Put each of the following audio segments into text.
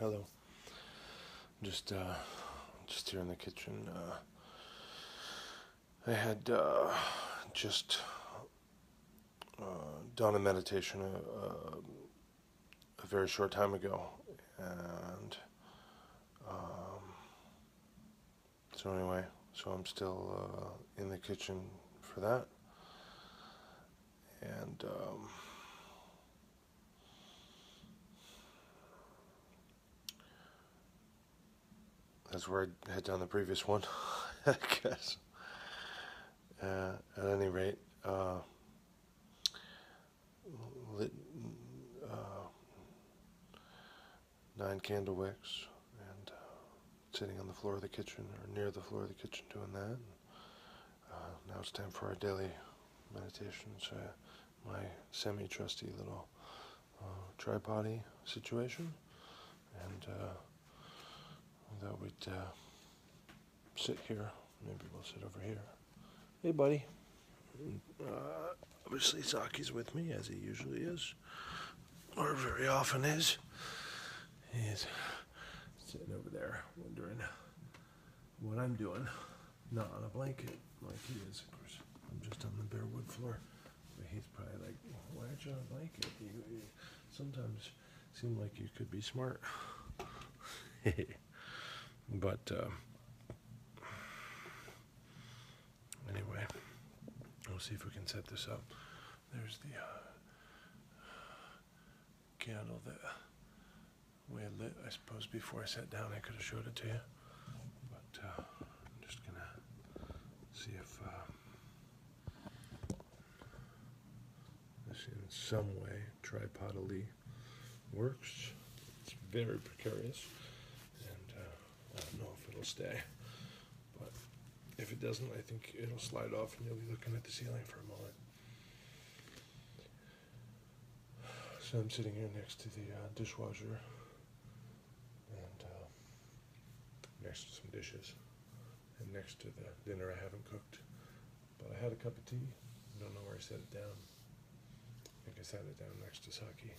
Hello. Just uh, just here in the kitchen. Uh, I had uh, just uh, done a meditation a, a, a very short time ago, and um, so anyway, so I'm still uh, in the kitchen for that, and. Um, That's where I had done the previous one, I guess. Uh, at any rate, uh, lit uh, nine candle wicks and uh, sitting on the floor of the kitchen or near the floor of the kitchen doing that. Uh, now it's time for our daily meditations. my semi-trusty little tripody situation, and that we'd uh, sit here. Maybe we'll sit over here. Hey, buddy. Uh, obviously, Saki's with me, as he usually is, or very often is. He's sitting over there, wondering what I'm doing. Not on a blanket, like he is. Of course, I'm just on the bare wood floor. But he's probably like, why aren't you on a blanket? You, you sometimes seem like you could be smart. But uh, anyway, we'll see if we can set this up. There's the uh, candle that we had lit. I suppose before I sat down, I could have showed it to you. But uh, I'm just gonna see if uh, this in some way tripodally works. It's very precarious it'll stay. But if it doesn't, I think it'll slide off and you'll be looking at the ceiling for a moment. So I'm sitting here next to the uh, dishwasher and uh, next to some dishes and next to the dinner I haven't cooked. But I had a cup of tea. I don't know where I set it down. I think I set it down next to Saki.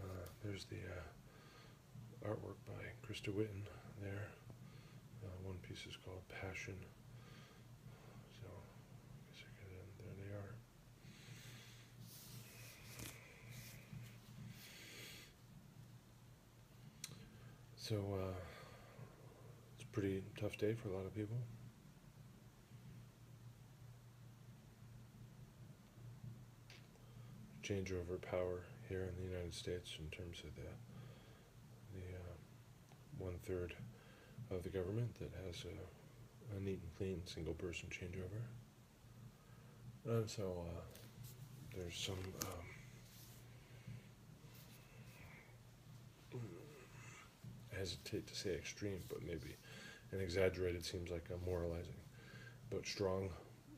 Uh, there's the uh, artwork by Krista Witten there. Uh, one piece is called Passion. So. There they are. So, uh, it's a pretty tough day for a lot of people. Change over power here in the United States in terms of the one third of the government that has a, a neat and clean single person changeover. And so uh, there's some um, hesitate to say extreme, but maybe an exaggerated seems like a moralizing, but strong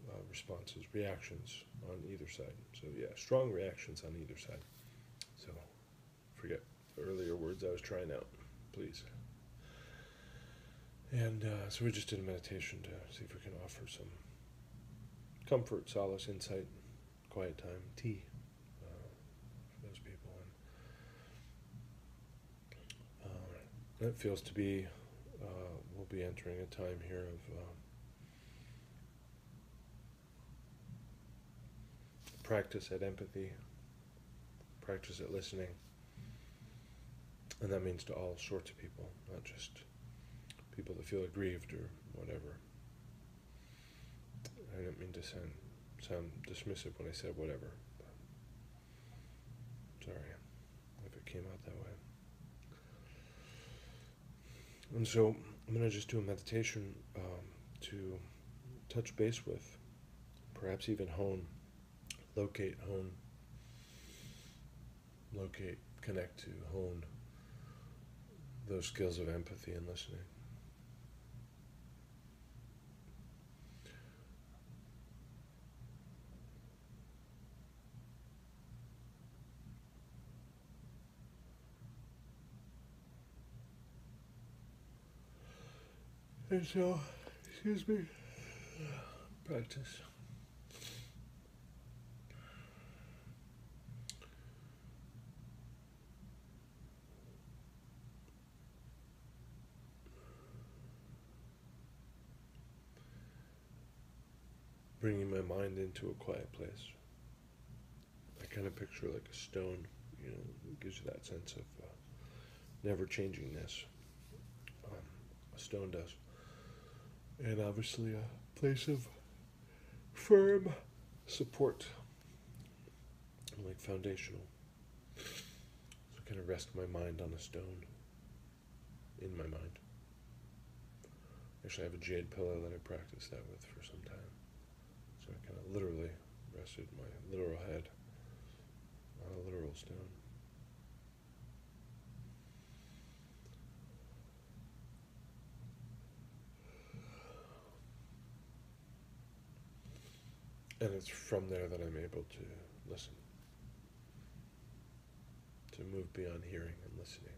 uh, responses, reactions on either side. So yeah, strong reactions on either side. So forget the earlier words I was trying out, please. And uh, so we just did a meditation to see if we can offer some comfort, solace, insight, quiet time, tea uh, for those people. And uh, it feels to be, uh, we'll be entering a time here of uh, practice at empathy, practice at listening. And that means to all sorts of people, not just people that feel aggrieved or whatever. I didn't mean to sound sound dismissive when I said whatever. sorry if it came out that way. And so I'm going to just do a meditation um, to touch base with, perhaps even hone, locate, hone, locate, connect to, hone those skills of empathy and listening. And so, excuse me, practice. Bringing my mind into a quiet place. I kind of picture like a stone, you know, it gives you that sense of uh, never changingness. Um, a stone does. And obviously a place of firm support, like foundational. So kind of rest my mind on a stone in my mind. Actually, I have a jade pillow that I practice that with for some time. So I kind of literally rested my literal head on a literal stone. And it's from there that I'm able to listen, to move beyond hearing and listening.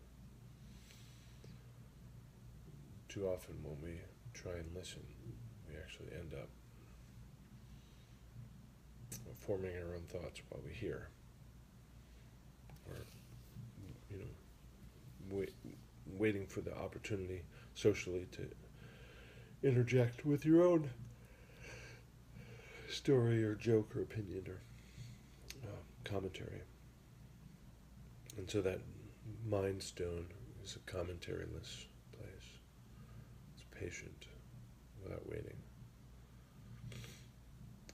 Too often, when we try and listen, we actually end up forming our own thoughts while we hear, or you know, wait, waiting for the opportunity socially to interject with your own story or joke or opinion or uh, commentary. And so that mind stone is a commentaryless place. It's patient without waiting.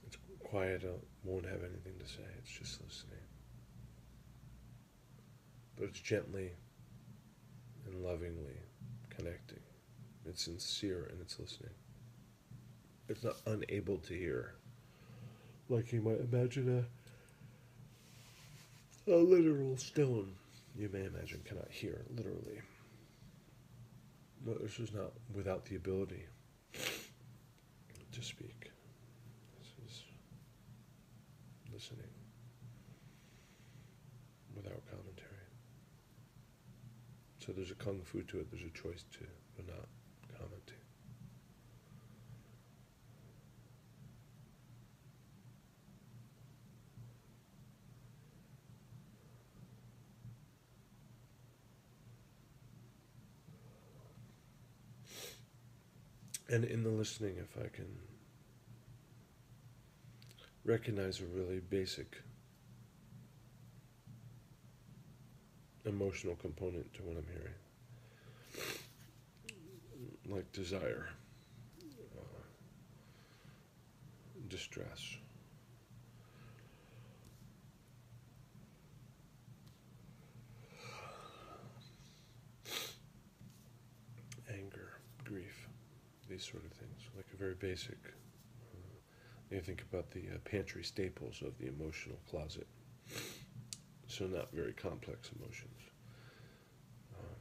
It's quiet, uh, won't have anything to say, it's just listening. But it's gently and lovingly connecting. It's sincere and it's listening. It's not unable to hear like you might imagine a, a literal stone, you may imagine, cannot hear literally. But this is not without the ability to speak. This is listening without commentary. So there's a kung fu to it, there's a choice to, but not And in the listening, if I can recognize a really basic emotional component to what I'm hearing, like desire, uh, distress. Anger, grief these sort of things, like a very basic. Uh, you think about the uh, pantry staples of the emotional closet. So not very complex emotions. Um,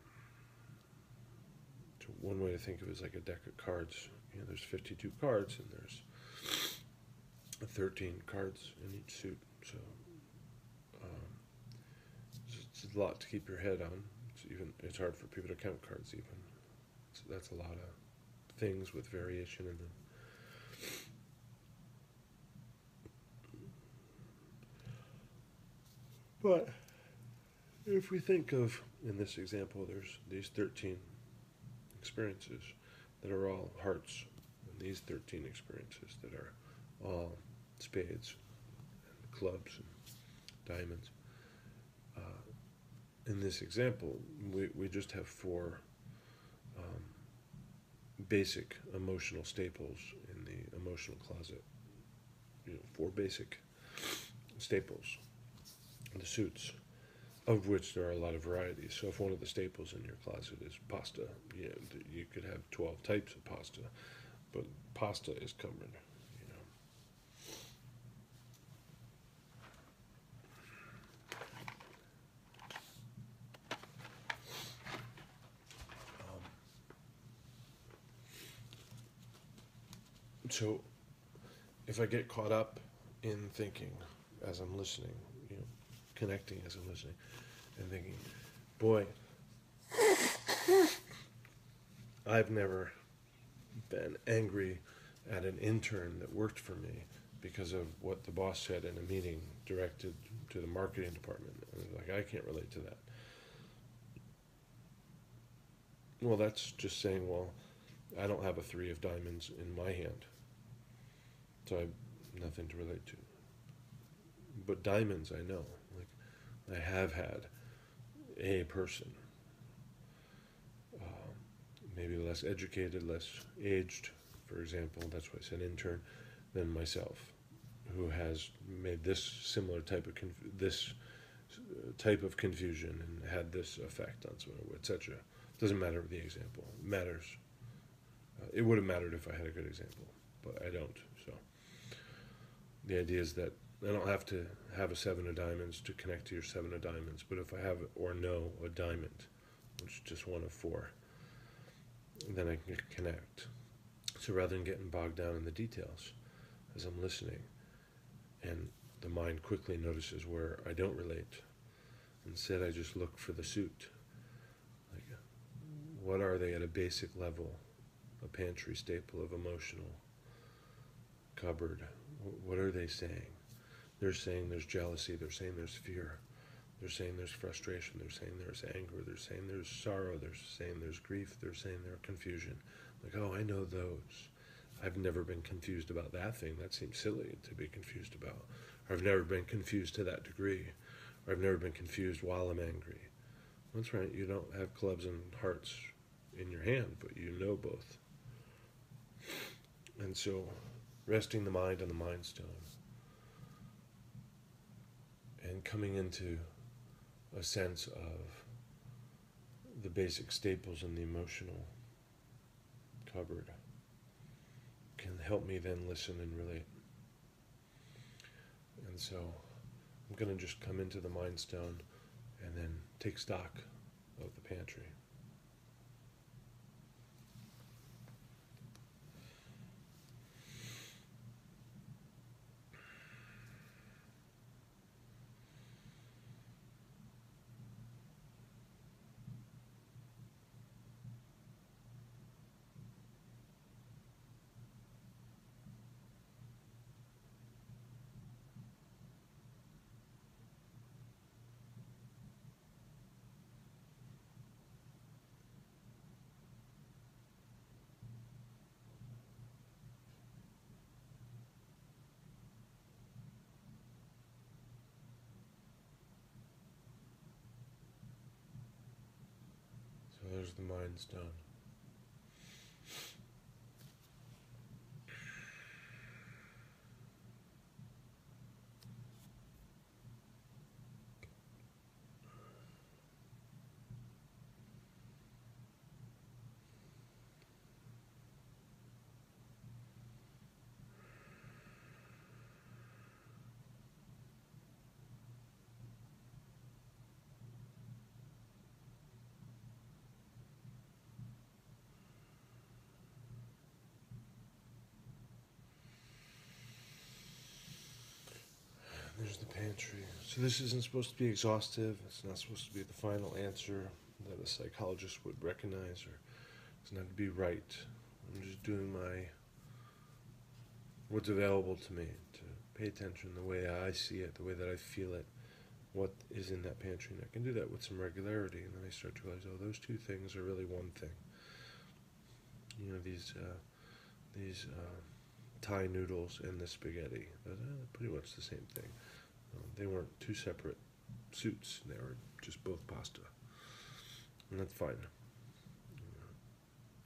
so one way to think of it is like a deck of cards. You know, there's 52 cards, and there's 13 cards in each suit. So um, it's, it's a lot to keep your head on. It's even it's hard for people to count cards even. So that's a lot of things with variation in them. But if we think of, in this example, there's these 13 experiences that are all hearts, and these 13 experiences that are all spades, and clubs, and diamonds. Uh, in this example, we, we just have four um, basic emotional staples in the emotional closet. You know, four basic staples, the suits, of which there are a lot of varieties. So if one of the staples in your closet is pasta, you, know, you could have 12 types of pasta, but pasta is covered. You know. Um, so if I get caught up in thinking as I'm listening, you know, connecting as I'm listening, and thinking, boy, I've never been angry at an intern that worked for me because of what the boss said in a meeting directed to the marketing department. Like, I can't relate to that. Well, that's just saying, well, I don't have a three of diamonds in my hand. So I nothing to relate to. But diamonds, I know. Like, I have had a person, um, maybe less educated, less aged, for example, that's why I said intern, than myself, who has made this similar type of conf- this uh, type of confusion and had this effect on someone, etc. It doesn't matter the example. It matters. Uh, it would have mattered if I had a good example, but I don't. The idea is that I don't have to have a seven of diamonds to connect to your seven of diamonds, but if I have or know a diamond, which is just one of four, then I can connect. So rather than getting bogged down in the details as I'm listening, and the mind quickly notices where I don't relate, instead I just look for the suit. Like, what are they at a basic level? A pantry staple of emotional cupboard. What are they saying? They're saying there's jealousy, they're saying there's fear, they're saying there's frustration, they're saying there's anger, they're saying there's sorrow, they're saying there's grief, they're saying there's confusion. Like, oh, I know those. I've never been confused about that thing. That seems silly to be confused about. Or I've never been confused to that degree. Or I've never been confused while I'm angry. That's right, you don't have clubs and hearts in your hand, but you know both. And so, resting the mind on the mind stone and coming into a sense of the basic staples in the emotional cupboard can help me then listen and relate. And so I'm going to just come into the mind stone and then take stock of the pantry. The mind stone. There's the pantry. So this isn't supposed to be exhaustive. It's not supposed to be the final answer that a psychologist would recognize, or it's not to be right. I'm just doing my what's available to me to pay attention the way I see it, the way that I feel it, what is in that pantry. And I can do that with some regularity, and then I start to realize, oh, those two things are really one thing. You know, these uh, these uh, Thai noodles and the spaghetti. They're pretty much the same thing. Um, they weren't two separate suits. They were just both pasta, and that's fine.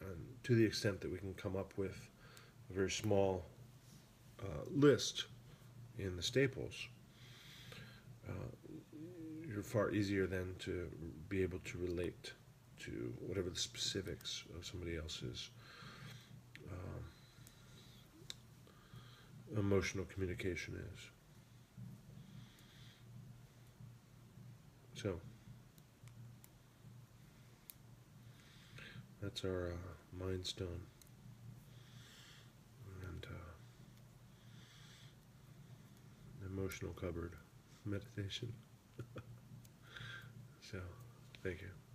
And to the extent that we can come up with a very small uh, list in the staples, uh, you're far easier then to be able to relate to whatever the specifics of somebody else's um, emotional communication is. So, that's our uh, mind stone. And uh, emotional cupboard meditation. so, thank you.